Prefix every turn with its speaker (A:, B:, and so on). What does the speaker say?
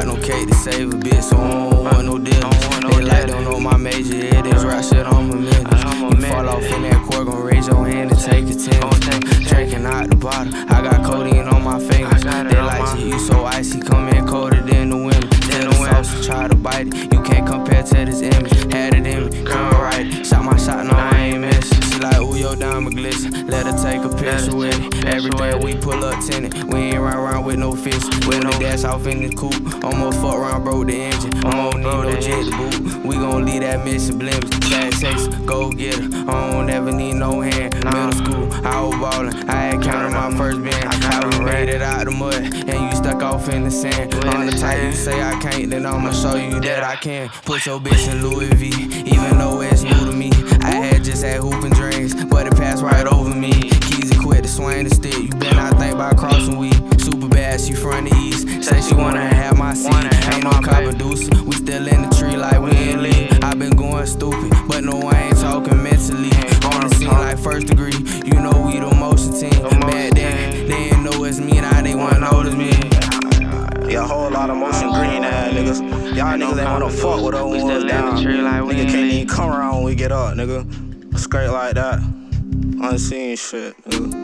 A: straight to save a bit, so I don't want no dealers. They like don't know my major, it is rap shit, I'm a million. You fall off in that court, gon' raise your hand and take a ten. Drinking out the bottle, I got codeine on my fingers. They like you, you so icy, come in colder than the winter. Tell the sauce, try to bite it. You can't compare to this image. Ooh, diamond glisten. Let her take a picture with me. Every day we pull up tenant. We ain't run around with no fist. We no dash off in the coupe. Almost fuck around, broke the engine. I don't need no jet to boot. We gon' leave that mission blemish. Bad sex, go get her. I don't ever need no hand. Middle school, I was ballin'. I had counted my first band. How we made it out the mud. And you stuck off in the sand. On the tight, you say I can't, then I'ma show you that I can. Put your bitch in Louis V, even though me. Keys quit to swing the stick. You better not think about crossing we. Super bad, she from the east. Say she wanna have my seat. Ain't no copper deuce. We still in the tree like we ain't leave. I been going stupid, but no, I ain't talking mentally. On the scene like first degree. You know we the motion team. Bad then, they ain't know it's me, now they wanna notice me.
B: Yeah, a whole lot of motion green ass niggas. Y'all niggas ain't wanna fuck with those ones down. Nigga can't even come around when we get up, nigga. Straight like that. Unseen shit, nigga.